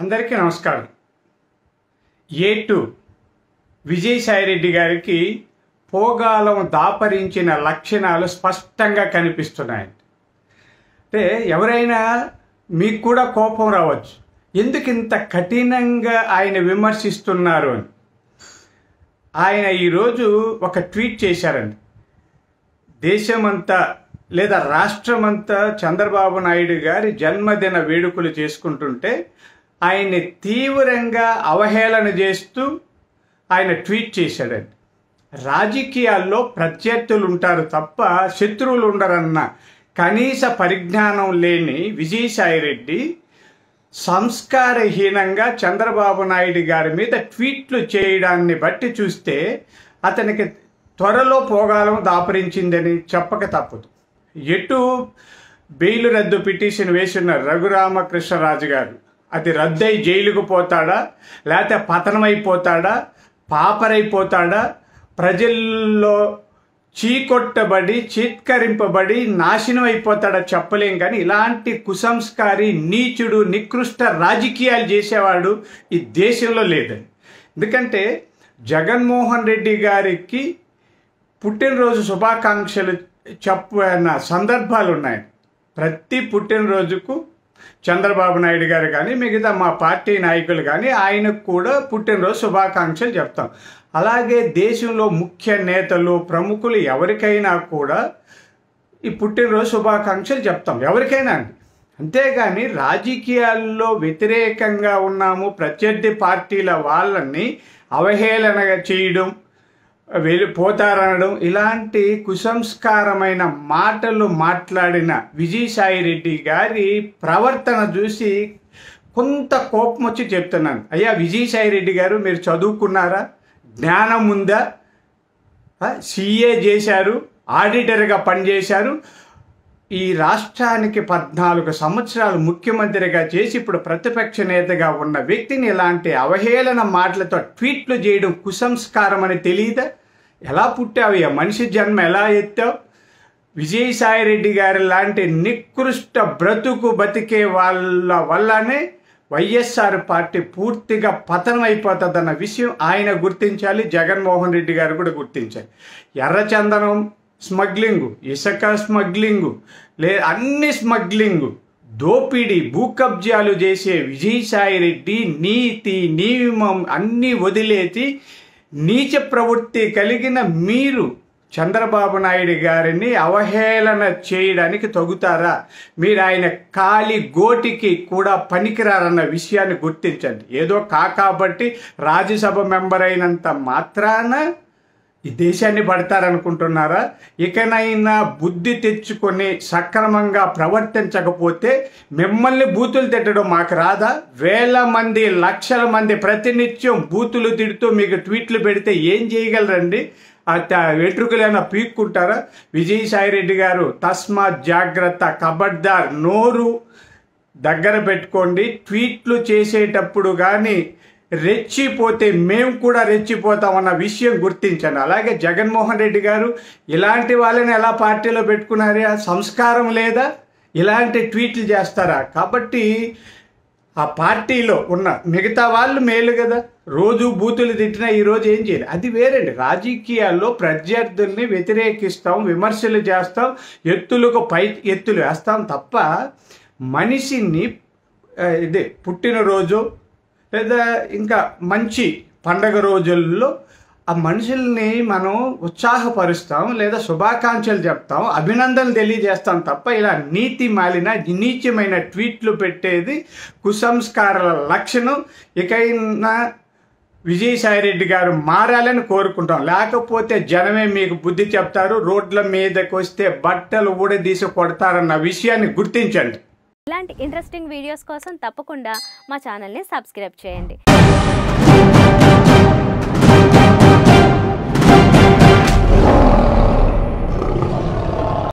అందరికీ నమస్కారం. ఏ టూ విజయసాయిరెడ్డి గారికి పోగాలం దాపరించిన లక్షణాలు స్పష్టంగా కనిపిస్తున్నాయి. అంటే ఎవరైనా మీకు కూడా కోపం రావచ్చు. ఎందుకు ఇంత కఠినంగా ఆయన విమర్శిస్తున్నారు అని. ఆయన ఈరోజు ఒక ట్వీట్ చేశారండి. దేశమంతా లేదా రాష్ట్రమంతా చంద్రబాబు నాయుడు గారి జన్మదిన వేడుకలు చేసుకుంటుంటే ఆయన్ని తీవ్రంగా అవహేళన చేస్తూ ఆయన ట్వీట్ చేశాడండి. రాజకీయాల్లో ప్రత్యర్థులు ఉంటారు తప్ప శత్రువులు ఉండరన్న కనీస పరిజ్ఞానం లేని విజయసాయిరెడ్డి సంస్కారహీనంగా చంద్రబాబు నాయుడు గారి మీద ట్వీట్లు చేయడాన్ని బట్టి చూస్తే అతనికి త్వరలో పోగాలం దాపరించిందని చెప్పక తప్పదు. ఎటు బెయిల్ రద్దు పిటిషన్ వేసిన రఘురామకృష్ణరాజు గారు అది రద్దయి జైలుకు పోతాడా? లేకపోతే పతనమైపోతాడా? పాపరైపోతాడా? ప్రజల్లో చీకొట్టబడి చీత్కరింపబడి నాశనం అయిపోతాడా చెప్పలేం కానీ ఇలాంటి కుసంస్కారి నీచుడు నికృష్ట రాజకీయాలు చేసేవాడు ఈ దేశంలో లేదని ఎందుకంటే జగన్మోహన్ రెడ్డి గారికి పుట్టినరోజు శుభాకాంక్షలు చెప్పిన సందర్భాలు ఉన్నాయి ప్రతి పుట్టినరోజుకు చంద్రబాబు నాయుడు గారు కానీ మిగతా మా పార్టీ నాయకులు కానీ ఆయనకు కూడా పుట్టినరోజు శుభాకాంక్షలు చెప్తాం. అలాగే దేశంలో ముఖ్య నేతలు ప్రముఖులు ఎవరికైనా కూడా ఈ పుట్టినరోజు శుభాకాంక్షలు చెప్తాం. ఎవరికైనా అండి. అంతేగాని రాజకీయాల్లో వ్యతిరేకంగా ఉన్నాము ప్రత్యర్థి పార్టీల వాళ్ళని అవహేళనగా చేయడం వెళ్ళిపోతారనడం ఇలాంటి కుసంస్కారమైన మాటలు మాట్లాడిన విజయసాయిరెడ్డి గారి ప్రవర్తన చూసి కొంత కోపం వచ్చి చెప్తున్నాను. అయ్యా విజయసాయిరెడ్డి గారు మీరు చదువుకున్నారా? జ్ఞానం ఉందా? సిఏ చేశారు ఆడిటర్గా పనిచేశారు. ఈ రాష్ట్రానికి పద్నాలుగు సంవత్సరాలు ముఖ్యమంత్రిగా చేసి ఇప్పుడు ప్రతిపక్ష నేతగా ఉన్న వ్యక్తిని ఇలాంటి అవహేళన మాటలతో ట్వీట్లు చేయడం కుసంస్కారం అని తెలియదా ఎలా పుట్టావు? మనిషి జన్మ ఎలా ఎత్తావు? విజయసాయిరెడ్డి గారి లాంటి నికృష్ట బ్రతుకు బతికే వాళ్ళ వల్లనే వైఎస్ఆర్ పార్టీ పూర్తిగా పతనం అయిపోతుందన్న విషయం ఆయన గుర్తించాలి జగన్మోహన్ రెడ్డి గారు కూడా గుర్తించాలి. ఎర్రచందనం స్మగ్లింగు ఇసుక స్మగ్లింగు లే అన్ని స్మగ్లింగు దోపిడీ భూకబ్జాలు చేసే విజయసాయిరెడ్డి నీతి నియమం అన్నీ వదిలేసి నీచ ప్రవృత్తి కలిగిన మీరు చంద్రబాబు నాయుడు గారిని అవహేళన చేయడానికి తగుతారా? మీరు ఆయన కాలి గోటికి కూడా పనికిరారన్న విషయాన్ని గుర్తించండి. ఏదో కాకాబట్టి రాజ్యసభ మెంబర్ అయినంత మాత్రాన ఈ దేశాన్ని పడతారనుకుంటున్నారా? ఇకనైనా బుద్ధి తెచ్చుకొని సక్రమంగా ప్రవర్తించకపోతే మిమ్మల్ని బూతులు తిట్టడం మాకు రాదా? వేల మంది లక్షల మంది ప్రతినిత్యం బూతులు తిడుతూ మీకు ట్వీట్లు పెడితే ఏం చేయగలరండి? వెంట్రుకలైనా పీక్కుంటారా? విజయసాయిరెడ్డి గారు తస్మాత్ జాగ్రత్త కబడ్దార్ నోరు దగ్గర పెట్టుకోండి. ట్వీట్లు చేసేటప్పుడు కానీ రెచ్చిపోతే మేము కూడా రెచ్చిపోతామన్న విషయం గుర్తించండి. అలాగే జగన్మోహన్ రెడ్డి గారు ఇలాంటి వాళ్ళని ఎలా పార్టీలో పెట్టుకున్నారా? సంస్కారం లేదా? ఇలాంటి ట్వీట్లు చేస్తారా? కాబట్టి ఆ పార్టీలో ఉన్న మిగతా వాళ్ళు మేలు కదా. రోజు బూతులు తిట్టినా ఈరోజు ఏం చేయాలి? అది వేరండి. రాజకీయాల్లో ప్రత్యర్థుల్ని వ్యతిరేకిస్తాం విమర్శలు చేస్తాం ఎత్తులకు పై ఎత్తులు వేస్తాం తప్ప మనిషిని ఇది పుట్టినరోజు లేదా ఇంకా మంచి పండగ రోజుల్లో ఆ మనుషుల్ని మనం ఉత్సాహపరుస్తాం లేదా శుభాకాంక్షలు చెప్తాం అభినందనలు తెలియజేస్తాం తప్ప ఇలా నీతి మాలిన నీచమైన ట్వీట్లు పెట్టేది కుసంస్కారాల లక్షణం. ఇకైనా విజయసాయిరెడ్డి గారు మారాలని కోరుకుంటాం. లేకపోతే జనమే మీకు బుద్ధి చెప్తారు రోడ్ల మీదకి వస్తే బట్టలు ఊడదీసి కొడతారన్న విషయాన్ని గుర్తించండి. ఇలాంటి ఇంట్రెస్టింగ్ వీడియోస్ కోసం తప్పకుండా మా ఛానల్ని సబ్స్క్రైబ్ చేయండి.